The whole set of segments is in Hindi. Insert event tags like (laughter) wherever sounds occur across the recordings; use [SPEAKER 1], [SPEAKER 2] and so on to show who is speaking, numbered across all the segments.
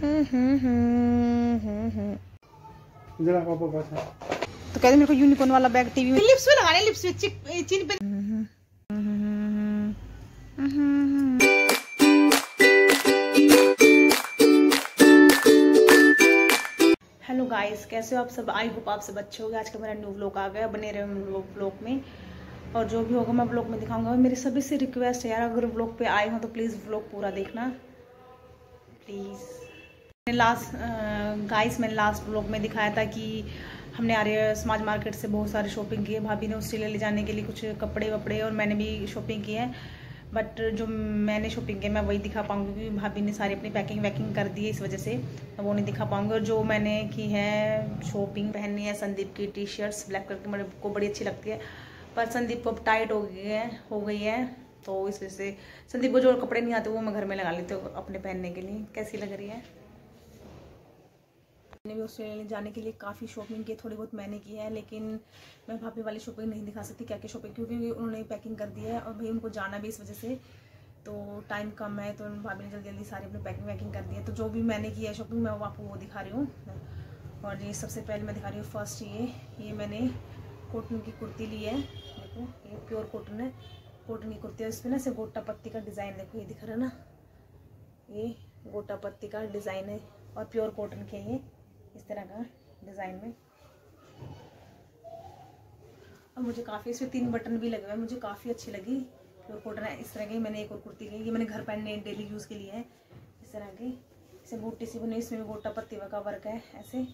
[SPEAKER 1] जरा पापा पास
[SPEAKER 2] तो कहते मेरे को यूनिकॉर्न वाला बैग टीवी में लिप्स पे लगाने लिप्स पे चिन पे हेलो गाइस कैसे हो आप सब? आई होप आप सब अच्छे हो गए आज का मेरा न्यू व्लॉग आ गया बने रहे व्लॉग में। और जो भी होगा मैं व्लॉग में दिखाऊँगा। मेरी सभी से रिक्वेस्ट है यार अगर व्लॉग पे आए हो तो प्लीज़ व्लॉग पूरा देखना। प्लीज़ लास्ट गाइस मैंने लास्ट व्लॉग में दिखाया था कि हमने आर्य समाज मार्केट से बहुत सारे शॉपिंग की है भाभी ने ऑस्ट्रेलिया ले जाने के लिए कुछ कपड़े वपड़े और मैंने भी शॉपिंग की है। बट जो मैंने शॉपिंग की मैं वही दिखा पाऊँगी क्योंकि भाभी ने सारी अपनी पैकिंग वैकिंग कर दी है इस वजह से। मैं वो नहीं दिखा पाऊँगी और जो मैंने की है शॉपिंग पहननी है, संदीप की टी शर्ट्स ब्लैक कलर की, मेरे को बड़ी अच्छी लगती है। पर संदीप को अब टाइट हो गई है, हो गई है तो इस वजह से संदीप को जो कपड़े नहीं आते वो मैं घर में लगा लेती हूँ अपने पहनने के लिए। कैसी लग रही है? मैंने भी ऑस्ट्रेलिया जाने के लिए काफ़ी शॉपिंग की थोड़ी बहुत मैंने की है, लेकिन मैं भाभी वाली शॉपिंग नहीं दिखा सकती क्या क्या शॉपिंग क्योंकि उन्होंने पैकिंग कर दी है और भाई उनको जाना भी इस वजह से तो टाइम कम है तो भाभी ने जल्दी जल्दी सारी अपनी पैकिंग वैकिंग कर दी है तो जो भी मैंने की है शॉपिंग मैं वो आपको वो दिखा रही हूँ। और ये सबसे पहले मैं दिखा रही हूँ फ़र्स्ट ये ये मैंने कॉटन की कुर्ती ली है, देखो, ये प्योर कॉटन है कॉटन की कुर्ती है इस पर ना से गोटा पत्ती का डिज़ाइन देखो, ये दिख रहा है ना, ये गोटा पत्ती का डिज़ाइन है, और प्योर कॉटन के ये। इस तरह का डिज़ाइन में। और मुझे काफ़ी, इसमें तीन बटन भी लगे हुए हैं, मुझे काफ़ी अच्छी लगी। प्योर कॉटन है, इस तरह की मैंने एक और कुर्ती ली ये मैंने घर पहनने डेली यूज़ के लिए है। इस तरह की, इसे बूटी सी बनी, इसमें भी गोटा पत्ती का वर्क है, ऐसे।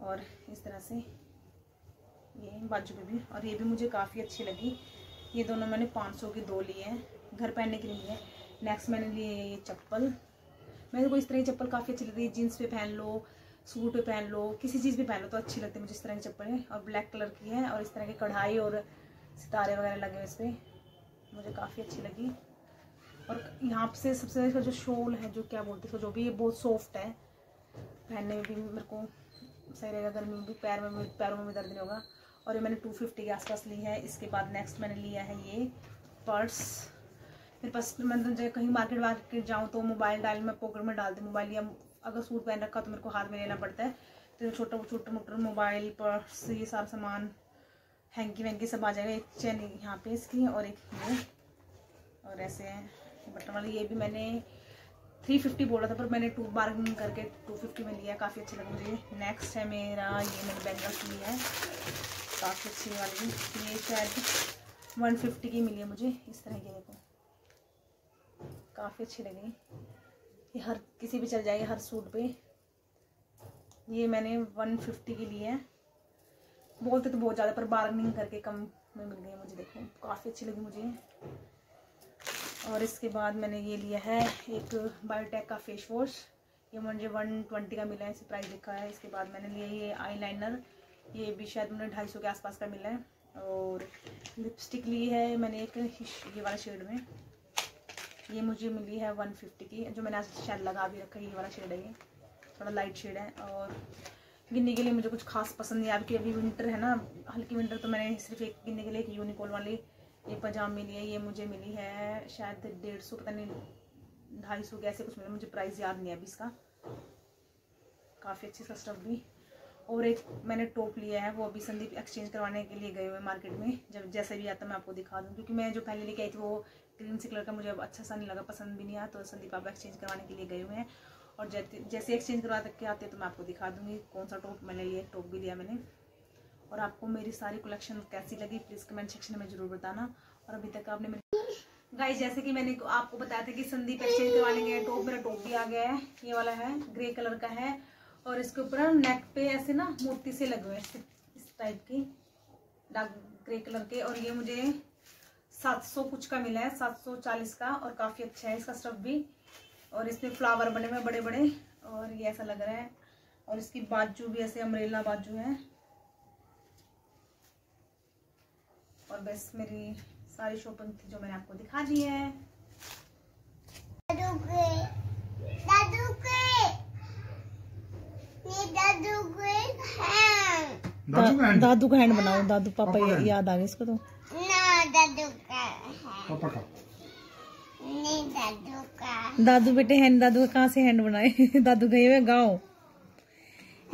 [SPEAKER 2] और इस तरह से ये बाजू पे भी, और ये भी मुझे काफ़ी अच्छी लगी। ये दोनों मैंने 500 की दो लिए हैं, घर पहनने के लिए। नेक्स्ट मैंने लिए ये चप्पल। मेरे को इस तरह की चप्पल काफ़ी अच्छी लगती है जीन्स पे पहन लो सूट पे पहन लो, किसी चीज़ पे पहन लो तो अच्छी लगती है मुझे इस तरह की चप्पलें और ब्लैक कलर की है और इस तरह की कढ़ाई और सितारे वगैरह लगे हुए इस पर मुझे काफ़ी अच्छी लगी। और यहाँ से सबसे इसका जो शोल है, जो क्या बोलते हैं जो भी ये बहुत सॉफ्ट है, पहनने में भी मेरे को सही रहेगा, गर्मी में भी, पैर में भी, पैरों में भी दर्द नहीं होगा। और ये मैंने टू फिफ्टी के आसपास ली है, इसके बाद नेक्स्ट मैंने लिया है ये पर्स। मेरे पास, मैं कहीं मार्केट वार्केट जाऊँ तो मोबाइल डाल मैं पॉकेट में डाल दूँ मोबाइल या अगर सूट पहन रखा तो मेरे को हाथ में लेना पड़ता है। तो छोटा छोटा मोटा मोबाइल, पर्स, ये सारा सामान, हैंकी वैंकी सब आ जाएगा। एक चैन यहाँ पे इसकी और एक ये। और ऐसे बटन वाली। ये भी मैंने थ्री फिफ्टी बोला था, पर मैंने टू बार्गन करके टू फिफ्टी में लिया। काफ़ी अच्छा लगा मुझे। नेक्स्ट है मेरा, ये मैंने बैंगल्स ली है। काफ़ी अच्छी वाली। ये शायद वन फिफ्टी की मिली है मुझे। इस तरह की देखो काफ़ी अच्छी लगी। ये हर किसी भी चल जाएगी, हर सूट पे। ये मैंने वन फिफ्टी की ली है। बोलते तो बहुत ज़्यादा, पर बार्गनिंग करके कम में मिल गई मुझे, देखो। काफ़ी अच्छी लगी मुझे। और इसके बाद मैंने ये लिया है एक बायोटेक का फेस वॉश ये मुझे वन ट्वेंटी का मिला है, इसे प्राइस लिखा है। इसके बाद मैंने लिया ये आई लाइनर ये भी शायद मुझे ढाई सौ के आसपास का मिला है। और लिपस्टिक ली है मैंने एक, ये वाला शेड में। ये मुझे मिली है वन फिफ्टी की, जो मैंने आज लगा भी रखा है, ये वाला शेड है ये। थोड़ा लाइट शेड है और गिनने के लिए मुझे कुछ खास पसंद नहीं आया क्योंकि अभी विंटर है ना, हल्की विंटर तो मैंने सिर्फ़ एक गिनने के लिए एक यूनिकोल वाली ये पजाम मिली है, ये मुझे मिली है शायद डेढ़ सौ, पता नहीं, ढाई सौ के ऐसे कुछ मिला। मुझे प्राइस याद नहीं है अभी इसका। काफ़ी अच्छी सा स्टफ़ भी। और एक मैंने टॉप लिया है, वो अभी संदीप एक्सचेंज करवाने के लिए गए हुए मार्केट में। जब जैसे भी आता मैं आपको दिखा दूँ, क्योंकि मैं जो पहले लेके आई थी, वो ग्रीन सी कलर का मुझे अब अच्छा सा नहीं लगा, पसंद भी नहीं आया तो संदीप आप एक्सचेंज करवाने के लिए गए हुए हैं। और जैसे एक्सचेंज करवा के आते तो मैं आपको दिखा दूँगी कौन सा टॉप मैंने लिया टॉप भी लिया मैंने। और आपको मेरी सारी कलेक्शन कैसी लगी प्लीज़ कमेंट सेक्शन में ज़रूर बताना। और अभी तक आपने मेरे गाइस जैसे कि मैंने आपको बताया था कि संदीप एक्सचेंज करवाने गए, टॉप मेरा टॉप भी आ गया है, ये वाला है ग्रे कलर का है। और इसके ऊपर नेक पे ऐसे ना मोती से लगे हुए इस टाइप की डार्क ग्रे कलर के। और ये मुझे 700 कुछ का मिला है 740 का और काफ़ी अच्छा है इसका स्टफ़ भी। और इसमें फ्लावर बने हुए बड़े बड़े और ये ऐसा लग रहा है। और इसकी बाजू भी ऐसे अमरेला बाजू है। और बस मेरी सारी शॉपिंग थी जो मैंने आपको दिखा दी है। दादू के, दादू के। दादू का हैंड बनाओ। दादू पापा, याद आ गए इसको तो।
[SPEAKER 1] ना दादू पापा का। दादू का।
[SPEAKER 2] दादू बेटे हैंड दादू का कहाँ से हैंड बनाए? (laughs) दादू गए हुए गाँव।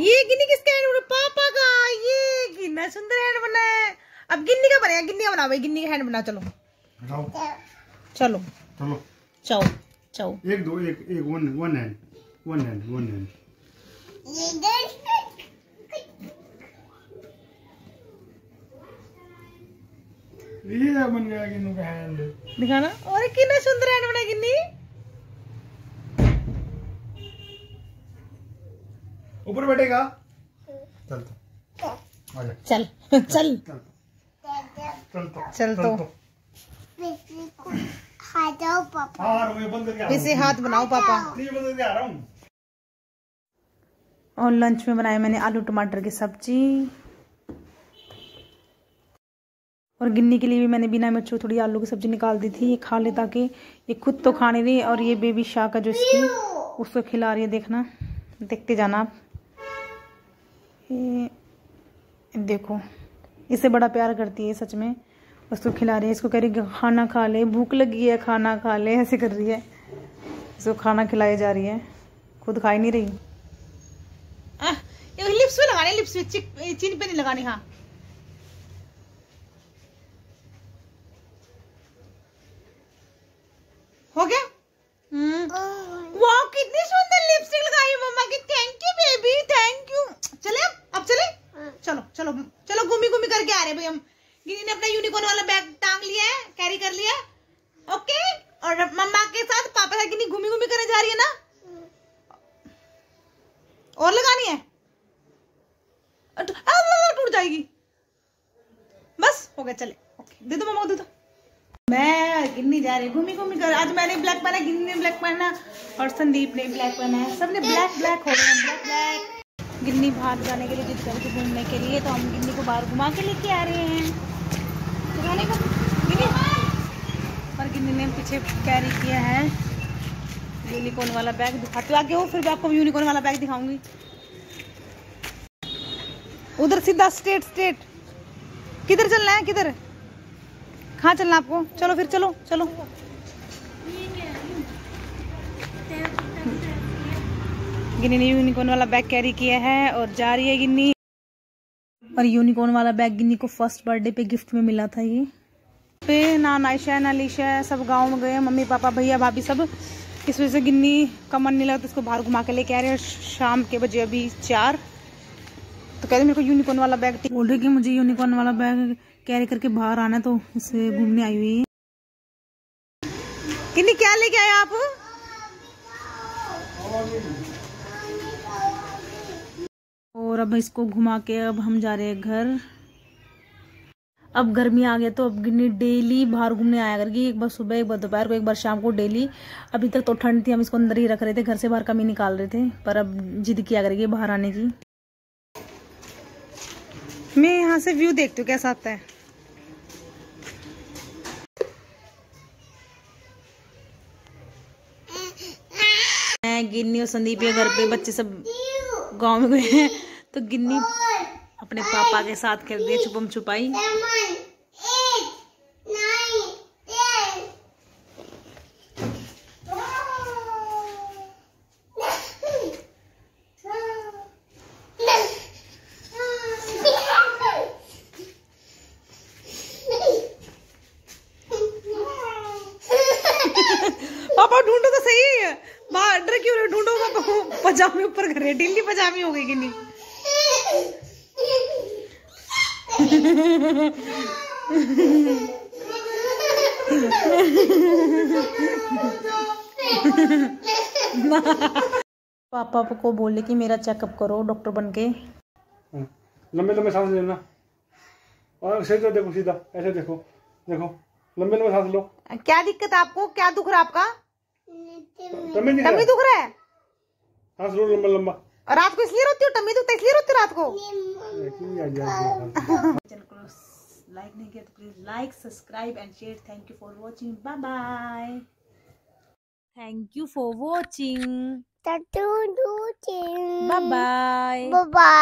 [SPEAKER 2] ये गिन्नी किसका हैंड बना पापा का ये कितना सुंदर हैंड बना है। अब गिन्नी का बनेगा गिन्नी का बनाओ भाई गिन्नी का हैंड बना चलो। चलो।
[SPEAKER 3] चलो।
[SPEAKER 2] चाओ चाओ।
[SPEAKER 3] एक दो एक एक one one hand one hand one hand
[SPEAKER 1] ये
[SPEAKER 3] बन गया किन्नू का हैंड
[SPEAKER 2] दिखाना और कितना सुंदर हैंड बना
[SPEAKER 3] ऊपर बैठेगा चल तो
[SPEAKER 2] चल चल
[SPEAKER 3] चल तो चल तो
[SPEAKER 2] इसे हाथ बनाओ पापा
[SPEAKER 3] नहीं बंद करके आ रहा हूँ
[SPEAKER 2] और लंच में बनाया मैंने आलू टमाटर की सब्ज़ी और गिन्नी के लिए भी मैंने बिना मिर्च थोड़ी आलू की सब्ज़ी निकाल दी थी ये खा ले ताकि ये खुद तो खाने रही और ये बेबी शाह का जो इसकी उसको खिला रही है देखना। देखते जाना आप। देखो इसे बड़ा प्यार करती है सच में। उसको खिला रही है इसको कह रही है खाना खा ले भूख लगी है खाना खा ले ऐसे कर रही है। इसको खाना खिलाई जा रही है खुद खा ही नहीं रही। आह, ये लिप्स पे लगानी लिप्स पे चिन पे नहीं लगानी हाँ। हो गया? हम्म। वाह कितनी सुंदर लिपस्टिक लगाई मम्मा की। Thank you baby thank you चले अब अब चले? चलो चलो चलो घूमी घूमी करके आ रहे भाई हम। गिनी ने अपना यूनिकॉर्न वाला बैग टांग लिया है कैरी कर लिया। है ओके और मम्मा के साथ पापा के साथ गिनी घूमी घूमी करने जा रही है ना? और लगानी है? टूट जाएगी। बस हो गया चले। ओके दे दो मम्मा दे दो। गिन्नी जा रही हूँ? घूमी घूमी कर। आज मैंने ब्लैक पहना गिन्नी ने ब्लैक पहना और संदीप ने ब्लैक पहना है सबने ब्लैक ब्लैक हो गए ब्लैक ब्लैक गिन्नी बाहर जाने के लिए जिद कर घूमने के लिए तो हम गिन्नी को बाहर घुमा के लेके आ रहे हैं। घुमाने को और गिन्नी ने पीछे कैरी किया है। यूनिकॉर्न वाला बैग दिखाते आगे हो, फिर भी आपको यूनिकॉर्न वाला बैग दिखाऊँगी। उधर सीधा स्ट्रेट स्ट्रेट किधर चलना है? किधर? कहाँ चलना आपको? चलो फिर चलो चलो। गिन्नी ने यूनिकॉर्न वाला बैग कैरी किया है और जा रही है गिन्नी और यूनिकॉर्न वाला बैग गिन्नी को फ़र्स्ट बर्थडे पे गिफ्ट में मिला था ये। पे ना नायशा ना लीशा है सब गाँव में गए मम्मी पापा भैया भाभी सब। इस वजह से गिन्नी का मन नहीं लगता इसको बाहर घुमा के लेके आ रहे हैं। शाम के बजे अभी चार। तो कहते मेरे को यूनिकॉर्न वाला बैग बोल रही कि मुझे यूनिकॉर्न वाला बैग कैरी करके बाहर आना तो इसे घूमने आई हुई है। किन्नी, क्या लेके आए आप? और अब इसको घुमा के अब हम जा रहे हैं घर। अब गर्मी आ गया तो अब गिन्नी डेली बाहर घूमने आया करगी। एक बार सुबह, एक बार दोपहर को, एक बार शाम को डेली अभी तक तो ठंड थी, हम इसको अंदर ही रख रहे थे। घर से बाहर कमी निकाल रहे थे। पर अब जिद किया करेगी बाहर आने की। मैं यहाँ से व्यू देखती हूँ, कैसा आता है। मैं गिन्नी और संदीप के घर पे बच्चे सब गाँव में गए हैं तो गिन्नी अपने पापा के साथ खेल रही है छुपम छुपाई। पापा ढूंढो तो सही बाहर डर क्यों रहे ढूंढो पापा को पजामे ऊपर कर रहे ढीली पजामी हो गई गिन्नी पापा को बोले कि मेरा चेकअप करो डॉक्टर बन के।
[SPEAKER 3] हाँ, लंबे लंबे सांस लेना। और सीधा देखो सीधा ऐसे देखो देखो। लंबे लंबे सांस लो।
[SPEAKER 2] क्या दिक्कत है आपको? क्या दुख रहा है आपका?
[SPEAKER 3] टम्मी
[SPEAKER 2] टम्मी दुख रहा है?
[SPEAKER 3] सांस लो लंबा लंबा।
[SPEAKER 2] रात को इसलिए रोती हो? टम्मी दुखता इसलिए रोती रात को?
[SPEAKER 3] देखिए, आ जाएगी।
[SPEAKER 2] चैनल को लाइक नहीं किया तो please like subscribe and share thank you for watching bye bye thank you for watching. Bye bye
[SPEAKER 1] Bye bye.